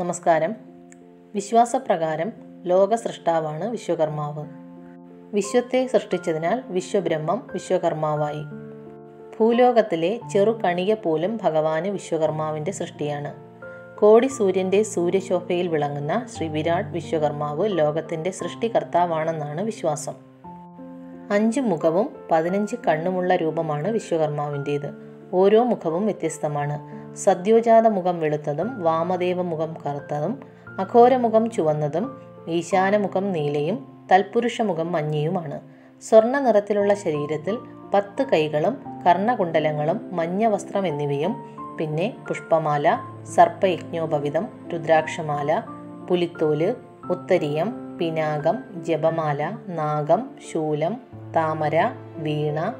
നമസ്കാരം. വിശ്വാസപ്രകാരം ലോക സൃഷ്ടാവാണ് വിശ്വകർമാവ്. വിശ്വത്തെ സൃഷ്ടിച്ചതിനാൽ വിശ്വബ്രഹ്മം വിശ്വകർമാവായി. ഭൂലോകത്തിലെ ചെറു കണിക പോലും ഭഗവാന് വിശ്വകർമാവിന്റെ സൃഷ്ടിയാണ്. കോടി സൂര്യന്റെ സൂര്യശോഭയിൽ വിളങ്ങുന്ന ശ്രീ വിരാട് വിശ്വകർമാവ് ലോകത്തിന്റെ സൃഷ്ടികർത്താവാണെന്നാണ് വിശ്വാസം. അഞ്ച് മുഖവും പതിനഞ്ച് കണ്ണുമുള്ള രൂപമാണ് വിശ്വകർമാവിന്റേത് ഓരോ മുഖവും വ്യത്യസ്തമാണ്. സദ്യോജാത മുഖം വെളുത്തതും വാമദേവ മുഖം കറുത്തതും അഘോരമുഖം ചുവന്നതും ഈശാനമുഖം നീലയും തൽപുരുഷ മുഖം മഞ്ഞയുമാണ്. സ്വർണ നിറത്തിലുള്ള ശരീരത്തിൽ പത്ത് കൈകളും കർണകുണ്ടലങ്ങളും മഞ്ഞ വസ്ത്രം എന്നിവയും പിന്നെ പുഷ്പമാല സർപ്പയജ്ഞോപവിതം രുദ്രാക്ഷമാല പുലിത്തോൽ ഉത്തരീയം പിനാകം ജപമാല നാഗം ശൂലം താമര വീണ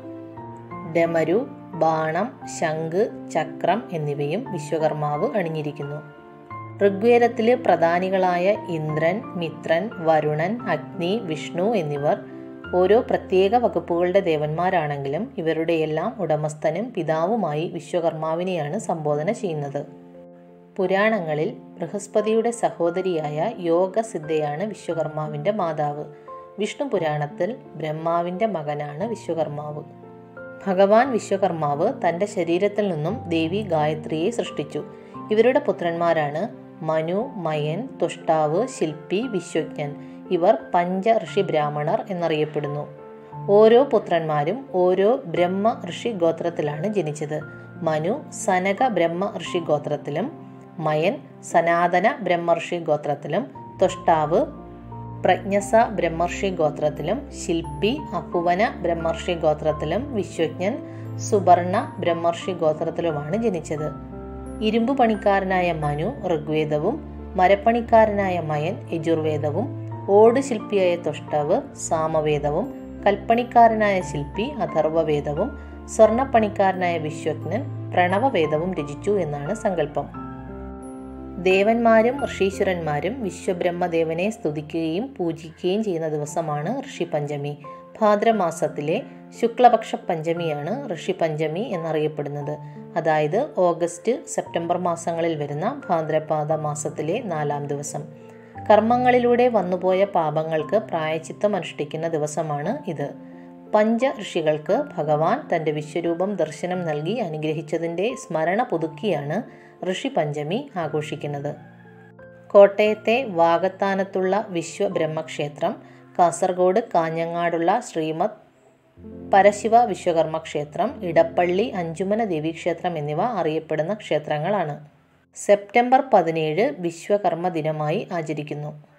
ഡമരു ബാണം ശംഖ് ചക്രം എന്നിവയും വിശ്വകർമാവ് അണിഞ്ഞിരിക്കുന്നു. ഋഗ്വേദത്തിലെ പ്രധാനികളായ ഇന്ദ്രൻ മിത്രൻ വരുണൻ അഗ്നി വിഷ്ണു എന്നിവർ ഓരോ പ്രത്യേക വകുപ്പുകളുടെ ദേവന്മാരാണെങ്കിലും ഇവരുടെയെല്ലാം ഉടമസ്ഥനും പിതാവുമായി വിശ്വകർമാവിനെയാണ് സംബോധന ചെയ്യുന്നത്. പുരാണങ്ങളിൽ ബൃഹസ്പതിയുടെ സഹോദരിയായ യോഗസിദ്ധയാണ് വിശ്വകർമാവിന്റെ മാതാവ്. വിഷ്ണു പുരാണത്തിൽ ബ്രഹ്മാവിന്റെ മകനാണ് വിശ്വകർമാവ്. ഭഗവാൻ വിശ്വകർമാവ് തന്റെ ശരീരത്തിൽ നിന്നും ദേവി ഗായത്രിയെ സൃഷ്ടിച്ചു. ഇവരുടെ പുത്രന്മാരാണ് മനു മയൻ തുഷ്ടാവ് ശില്പി വിശ്വജ്ഞൻ. ഇവർ പഞ്ച ഋഷി ബ്രാഹ്മണർ എന്നറിയപ്പെടുന്നു. ഓരോ പുത്രന്മാരും ഓരോ ബ്രഹ്മ ഋഷി ഗോത്രത്തിലാണ് ജനിച്ചത്. മനു സനക ബ്രഹ്മ ഋഷി ഗോത്രത്തിലും മയൻ സനാതന ബ്രഹ്മർഷി ഗോത്രത്തിലും തുഷ്ടാവ് പ്രജ്ഞസ ബ്രഹ്മർഷി ഗോത്രത്തിലും ശില്പി അഭുവന ബ്രഹ്മർഷി ഗോത്രത്തിലും വിശ്വജ്ഞൻ സുവർണ ബ്രഹ്മർഷി ഗോത്രത്തിലുമാണ് ജനിച്ചത്. ഇരുമ്പ് പണിക്കാരനായ മനു ഋഗ്വേദവും മരപ്പണിക്കാരനായ മയൻ യജുർവേദവും ഓട് ശില്പിയായ തുഷ്ടവ് സാമവേദവും കൽപ്പണിക്കാരനായ ശില്പി അഥർവവേദവും സ്വർണപ്പണിക്കാരനായ വിശ്വജ്ഞൻ പ്രണവവേദവും രചിച്ചു എന്നാണ് സങ്കല്പം. ദേവന്മാരും ഋഷീശ്വരന്മാരും വിശ്വബ്രഹ്മദേവനെ സ്തുതിക്കുകയും പൂജിക്കുകയും ചെയ്യുന്ന ദിവസമാണ് ഋഷിപഞ്ചമി. ഭാദ്രമാസത്തിലെ ശുക്ലപക്ഷ പഞ്ചമിയാണ് ഋഷിപഞ്ചമി എന്നറിയപ്പെടുന്നത്. അതായത് ഓഗസ്റ്റ് സെപ്റ്റംബർ മാസങ്ങളിൽ വരുന്ന ഭാദ്രപാദ മാസത്തിലെ നാലാം ദിവസം. കർമ്മങ്ങളിലൂടെ വന്നുപോയ പാപങ്ങൾക്ക് പ്രായച്ചിത്തം അനുഷ്ഠിക്കുന്ന ദിവസമാണ് ഇത്. പഞ്ച ഋഷികൾക്ക് ഭഗവാൻ തന്റെ വിശ്വരൂപം ദർശനം നൽകി അനുഗ്രഹിച്ചതിന്റെ സ്മരണ പുതുക്കിയാണ് ഋഷി പഞ്ചമി ആഘോഷിക്കുന്നത്. കോട്ടയത്തെ വാകത്താനത്തുള്ള വിശ്വബ്രഹ്മക്ഷേത്രം കാസർഗോഡ് കാഞ്ഞങ്ങാടുള്ള ശ്രീമത് പരശിവ വിശ്വകർമ്മ ക്ഷേത്രം ഇടപ്പള്ളി അഞ്ചുമന ദേവീക്ഷേത്രം എന്നിവ അറിയപ്പെടുന്ന ക്ഷേത്രങ്ങളാണ്. സെപ്റ്റംബർ പതിനേഴ് വിശ്വകർമ്മ ദിനമായി ആചരിക്കുന്നു.